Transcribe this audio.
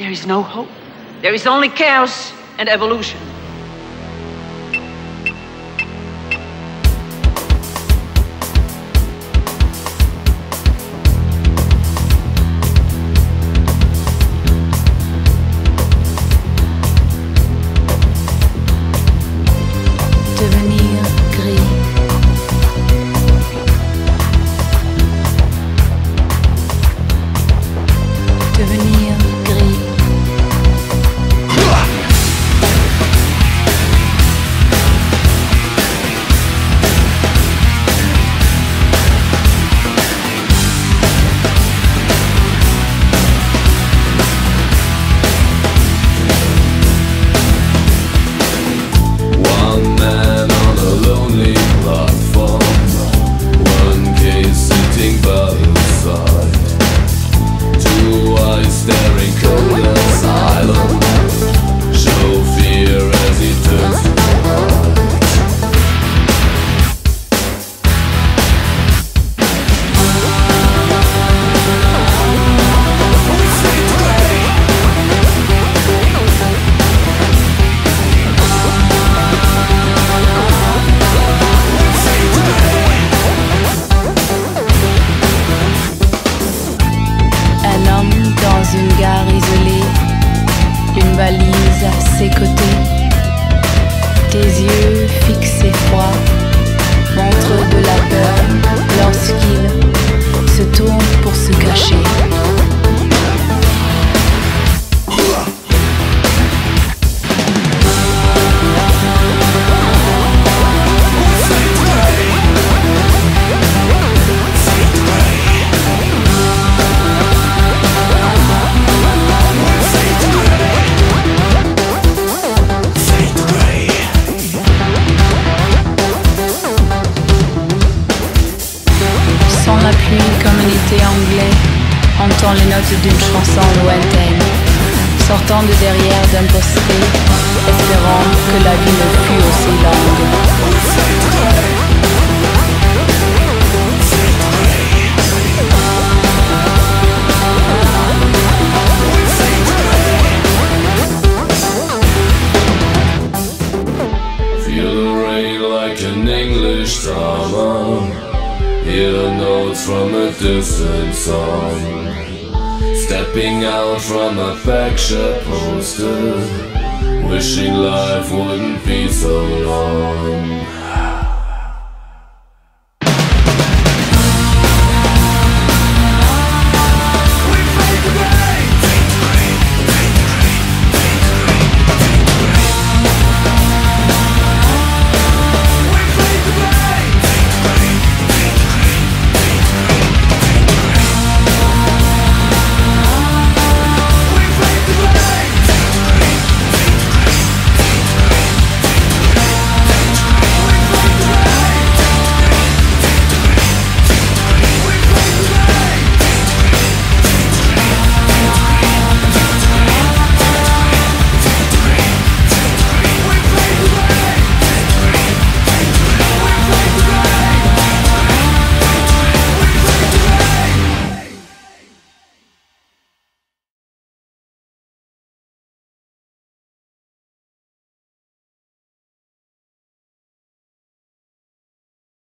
there is no hope. There is only chaos and evolution. Devenir ses côtés. Tes yeux fixés froids montrent de la peur lorsqu'il se tourne pour se cacher. Entend les notes d'une chanson lointaine, sortant de derrière d'un postier, espérant que la vie ne fût aussi longue. Hear notes from a distant song. Stepping out from a picture poster. Wishing life wouldn't be so long.